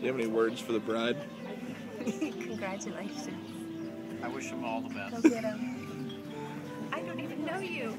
Do you have any words for the bride? Congratulations. I wish them all the best. Go get 'em. I don't even know you.